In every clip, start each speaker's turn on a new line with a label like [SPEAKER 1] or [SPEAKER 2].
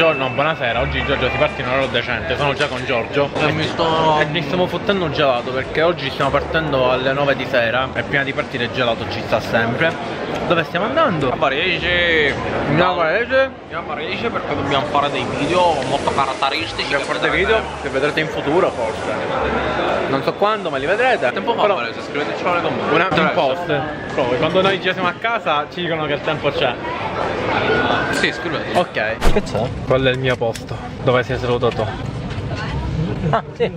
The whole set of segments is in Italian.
[SPEAKER 1] Giorgio, no, buonasera, oggi Giorgio si parte in orario decente, sono già con Giorgio. E mi sto... e mi stiamo fottendo un gelato perché oggi stiamo partendo alle 9 di sera. E prima di partire il gelato ci sta sempre. Dove stiamo andando?
[SPEAKER 2] A Varese
[SPEAKER 1] Andiamo a Varese,
[SPEAKER 2] Andiamo a Varese perché dobbiamo fare dei video molto caratteristici
[SPEAKER 1] dobbiamo fare dei video che vedrete in futuro forse. Non so quando, ma li vedrete.
[SPEAKER 2] Tempo fa
[SPEAKER 1] Però-
[SPEAKER 2] Varese, scrivetecelo nei commenti
[SPEAKER 1] Una, un post. Poi, quando noi già siamo a casa ci dicono che il tempo c'è.
[SPEAKER 2] Sì, scrivete
[SPEAKER 1] Ok.
[SPEAKER 3] Che c'è?
[SPEAKER 1] Quello è il mio posto, dove sei seduto tu.
[SPEAKER 3] Ah, sì.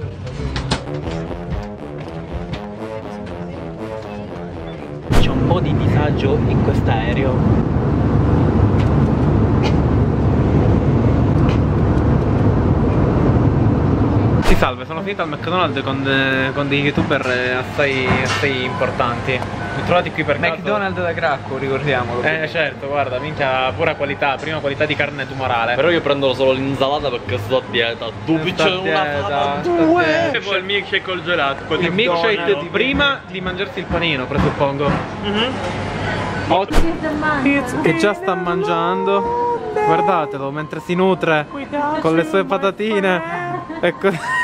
[SPEAKER 3] Po' di disagio in quest'aereo.
[SPEAKER 1] Sì, salve, sono finito al McDonald's con, con dei youtuber eh, assai, assai importanti. Mi trovati qui per caso?
[SPEAKER 3] McDonald's da Cracco, ricordiamolo.
[SPEAKER 1] Eh certo, guarda, minchia pura qualità, prima qualità di carne tumorale.
[SPEAKER 2] Però io prendo solo l'insalata perché sto a dieta
[SPEAKER 1] Sta
[SPEAKER 2] piccioni una due. E poi il milkshake col gelato
[SPEAKER 1] il milkshake di prima di mangiarsi il panino, presuppongo. Oh, che già sta mangiando. Guardatelo mentre si nutre con le sue patatine. Ecco.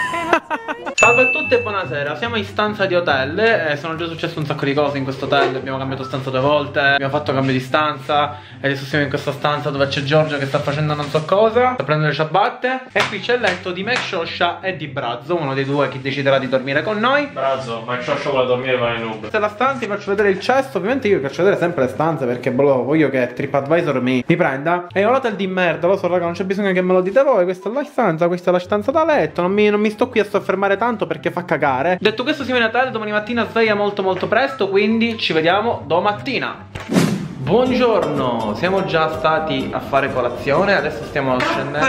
[SPEAKER 1] Salve a tutti e buonasera, siamo in stanza di hotel e sono già successe un sacco di cose in questo hotel, abbiamo cambiato stanza due volte, abbiamo fatto cambio di stanza e adesso siamo in questa stanza dove c'è Giorgio che sta facendo non so cosa, sta prendendo le ciabatte e qui c'è il letto di Mac Shosha e di Brazzo, uno dei due che deciderà di dormire con noi.
[SPEAKER 2] Brazzo, ma c'ho vuole dormire in Uber
[SPEAKER 1] Questa è la stanza, vi faccio vedere il cesto. Ovviamente io vi faccio vedere sempre le stanze perché boh, voglio che TripAdvisor mi, mi prenda. È un hotel di merda, lo so, raga, non c'è bisogno che me lo dite voi. Questa è la stanza, questa è la stanza da letto. Non mi, non mi sto qui a soffermare tanto perché fa cagare. Detto questo, siamo in Natale, domani mattina sveglia molto molto presto, quindi ci vediamo domattina. Buongiorno, siamo già stati a fare colazione, adesso stiamo scendendo.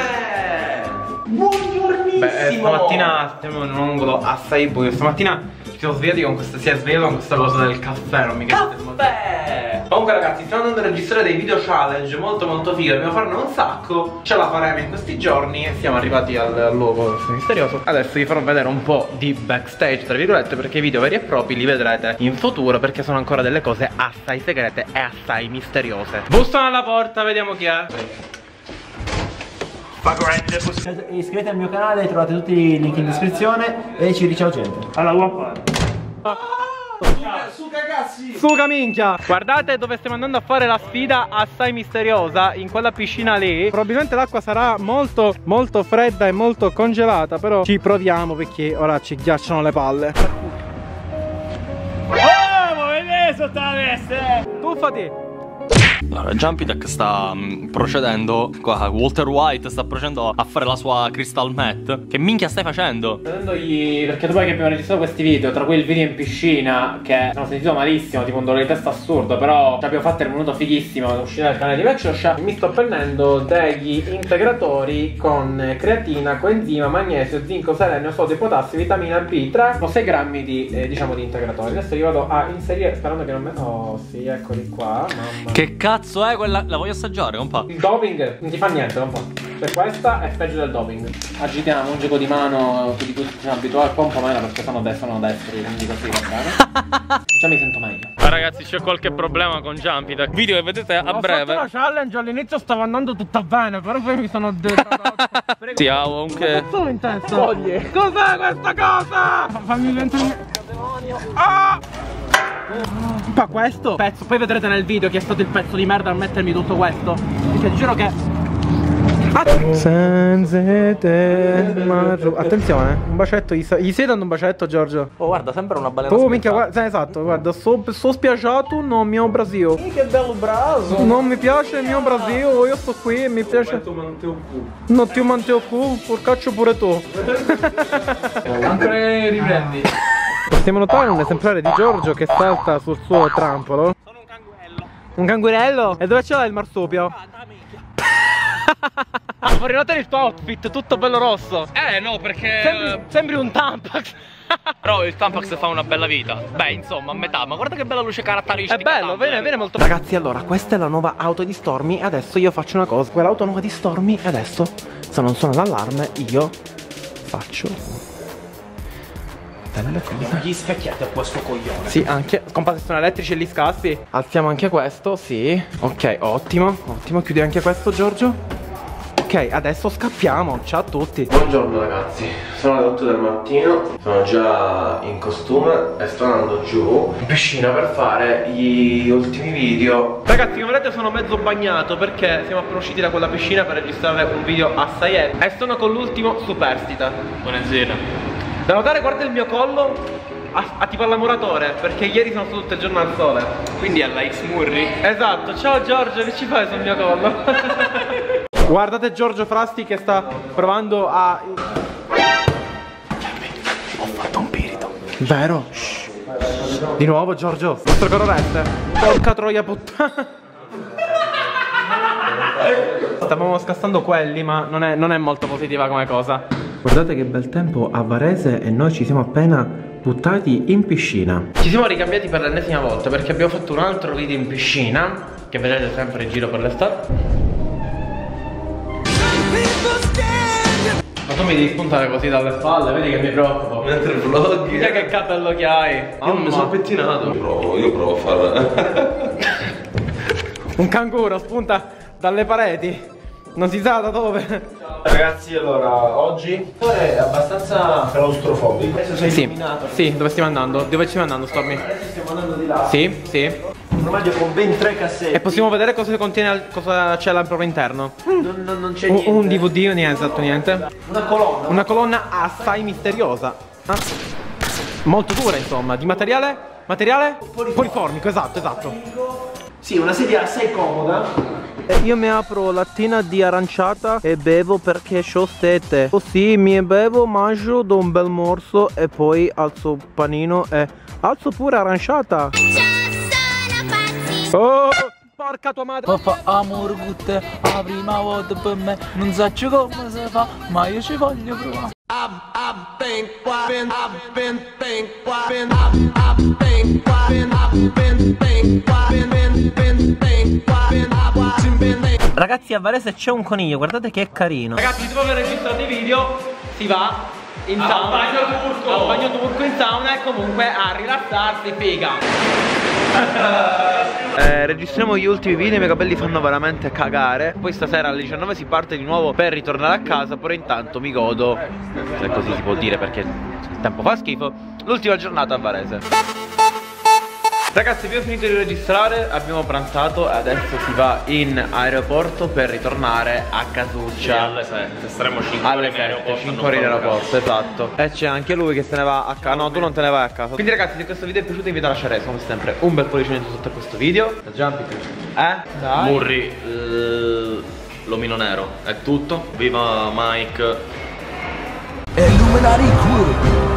[SPEAKER 3] Buongiornissimo!
[SPEAKER 1] Beh, eh, stamattina stiamo in un angolo assai buio. Stamattina ci siamo svegliati con questa, si è svegliato con questa cosa del caffè, non mi capite.
[SPEAKER 3] Caffè!
[SPEAKER 1] Comunque ragazzi, stiamo andando a registrare dei video challenge molto molto fighi, dobbiamo farne un sacco, ce la faremo in questi giorni e siamo arrivati al, luogo misterioso. Adesso vi farò vedere un po' di backstage, tra virgolette, perché i video veri e propri li vedrete in futuro perché sono ancora delle cose assai segrete e assai misteriose. Bussano alla porta, vediamo chi è.
[SPEAKER 3] Iscrivetevi al mio canale, trovate tutti i link in descrizione e ci ciao gente.
[SPEAKER 1] Suga minchia. Guardate dove stiamo andando a fare la sfida assai misteriosa In quella piscina lì. Probabilmente l'acqua sarà molto molto fredda e molto congelata Però ci proviamo perché ora ci ghiacciano le palle. Tuffati
[SPEAKER 2] Allora, Jumpy Tech sta mm, procedendo qua, Walter White sta procedendo a fare la sua Crystal Met Che minchia stai facendo?
[SPEAKER 1] Prendendogli perché dopo che abbiamo registrato questi video Tra cui il video in piscina Che sono sentito malissimo Tipo un dolore di testa assurdo Però ce l'abbiamo fatto è venuto fighissimo Uscire dal canale di Vecchioscia Mi sto prendendo degli integratori Con creatina, coenzima, magnesio, zinco, selenio, sodio, potassio, vitamina B3 Sono 6 grammi di eh, diciamo di integratori. Adesso io vado a inserire Sperando che non me... Oh sì eccoli qua Mamma
[SPEAKER 2] Che cazzo è quella? La voglio assaggiare, compa
[SPEAKER 1] il doping non ti fa niente, non fa. Per questa è peggio del doping. Agitiamo un gioco di mano di cui siamo abituati qua un po' meno perché sono, de- sono destri, quindi così va bene. Già mi sento meglio.
[SPEAKER 2] Ma ragazzi c'è qualche problema con Jumpy Tech Video che vedete a breve
[SPEAKER 1] la challenge all'inizio stava andando tutta bene, però poi mi sono
[SPEAKER 2] Sì, ha comunque
[SPEAKER 1] Solo in testa. Cos'è questa cosa? Fa- Fammi venire. Ah! Ma questo pezzo, poi vedrete nel video chi è stato il pezzo di merda a mettermi tutto questo. Perché ti giuro che. Attenzione, un bacetto, gli, sta- gli stai dando un bacetto Giorgio?
[SPEAKER 2] Oh guarda, sembra una balena
[SPEAKER 1] Oh minchia, guarda, esatto, guarda, so, so spiaggiato no mio Brasil.
[SPEAKER 3] Che bello braso!
[SPEAKER 1] Non mi piace il mio Brasil, io sto qui, mi piace. Non ti manti il culo, porcaccio pure tu.
[SPEAKER 3] Ancora riprendi.
[SPEAKER 1] Possiamo notare un esemplare di Giorgio che salta sul suo trampolo. Sono un cangurello. Un cangurello? E dove ce l'hai il marsupio? Ah, vorrei notare il tuo outfit, tutto bello rosso.
[SPEAKER 2] Eh no perché
[SPEAKER 1] Sembri, sembri un Tampax.
[SPEAKER 2] Però il Tampax fa una bella vita Beh insomma a metà Ma guarda che bella luce caratteristica
[SPEAKER 1] È bello,
[SPEAKER 2] Tampax.
[SPEAKER 1] viene, viene molto Ragazzi, allora, questa è la nuova auto di Stormy e adesso io faccio una cosa. Quell'auto nuova di Stormy e adesso, se non suona l'allarme, io faccio belle cose.
[SPEAKER 3] Gli specchietti a questo coglione.
[SPEAKER 1] Sì, anche scomparsi sono elettrici e gli scassi. Alziamo anche questo, sì. Ok, ottimo, ottimo. Chiudi anche questo, Giorgio. Ok, adesso scappiamo. Ciao a tutti.
[SPEAKER 4] Buongiorno ragazzi, sono le 8 del mattino, sono già in costume e sto andando giù in piscina per fare gli ultimi video.
[SPEAKER 1] Ragazzi, come vedete sono mezzo bagnato perché siamo appena usciti da quella piscina per registrare un video assai epico. E sono con l'ultimo superstite.
[SPEAKER 2] Buonasera.
[SPEAKER 1] Da notare, guarda il mio collo a, a tipo all'amoratore, perché ieri sono stato tutto il giorno al sole.
[SPEAKER 2] Quindi alla X Murri.
[SPEAKER 1] Esatto, ciao Giorgio, che ci fai sul mio collo? Guardate Giorgio Frasti che sta provando a...
[SPEAKER 2] Ho fatto un pirito.
[SPEAKER 1] Vero? Shh. Di nuovo Giorgio, nostro caro reste. Porca troia puttana. Stavamo scassando quelli, ma non è, non è molto positiva come cosa. Guardate che bel tempo a Varese e noi ci siamo appena buttati in piscina. Ci siamo ricambiati per l'ennesima volta perché abbiamo fatto un altro video in piscina, che vedete sempre in giro per l'estate. Ma tu mi devi spuntare così dalle spalle, vedi che mi preoccupo.
[SPEAKER 4] Mentre vloggi.
[SPEAKER 1] Guarda che capello che hai.
[SPEAKER 4] Io non mi sono pettinato. Io provo, io provo a fare.
[SPEAKER 1] Un canguro spunta dalle pareti. Non si sa da dove.
[SPEAKER 3] Ragazzi, allora, oggi è abbastanza claustrofobico. Adesso sei
[SPEAKER 1] Sì,
[SPEAKER 3] illuminato.
[SPEAKER 1] sì, dove stiamo andando? Dove stiamo andando, Stormy?
[SPEAKER 3] Adesso stiamo andando di là.
[SPEAKER 1] Sì, sì.
[SPEAKER 3] Un armadio con ben tre cassetti.
[SPEAKER 1] E possiamo vedere cosa contiene, cosa c'è al proprio interno.
[SPEAKER 3] Non, non- non c'è
[SPEAKER 1] Un,
[SPEAKER 3] niente.
[SPEAKER 1] un DVD, niente, esatto, niente.
[SPEAKER 3] Una colonna.
[SPEAKER 1] Una colonna assai misteriosa. Ah. Molto dura, insomma. Di materiale? Materiale? Poliformico, esatto, esatto.
[SPEAKER 3] Sì, una sedia assai comoda.
[SPEAKER 1] Io mi apro lattina di aranciata e bevo perché ho sete. Così mi bevo, mangio, do un bel morso e poi alzo il panino e alzo pure aranciata. Oh, porca tua madre.
[SPEAKER 5] Papà amore con te, la prima volta per me Non so come si fa, ma io ci voglio provare
[SPEAKER 3] Ragazzi, a Varese c'è un coniglio, guardate che carino.
[SPEAKER 1] Ragazzi, dopo aver registrato i video, si va in sauna. Al bagno turco. Al bagno turco in sauna e comunque a rilassarsi, figa.
[SPEAKER 4] Eh, registriamo gli ultimi video, i miei capelli fanno veramente cagare. Poi stasera alle 19 si parte di nuovo per ritornare a casa, però intanto mi godo, se così si può dire perché il tempo fa schifo, l'ultima giornata a Varese.
[SPEAKER 1] Ragazzi, abbiamo finito di registrare, abbiamo pranzato e adesso si va in aeroporto per ritornare a Casuccia.
[SPEAKER 2] alle 7. Staremo 5 ore
[SPEAKER 1] Alle
[SPEAKER 2] in
[SPEAKER 1] 7,
[SPEAKER 2] aeroporto.
[SPEAKER 1] 5 ore in aeroporto, esatto. E c'è anche lui che se ne va a casa. No, tu non te ne vai a casa. Quindi ragazzi, se questo video è piaciuto, vi a lasciare come sempre un bel pollice in sotto a questo video. Da Jumpy. Eh? Dai.
[SPEAKER 2] Murri, l'omino nero, è tutto. Viva Mike.
[SPEAKER 5] Illuminati cuore